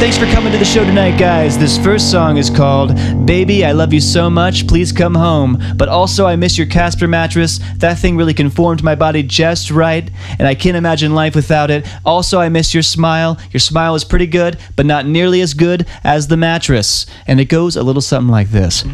Thanks for coming to the show tonight, guys. This first song is called Baby, I Love You So Much, Please Come Home. But also, I miss your Casper mattress. That thing really conformed my body just right, and I can't imagine life without it. Also, I miss your smile. Your smile is pretty good, but not nearly as good as the mattress. And it goes a little something like this.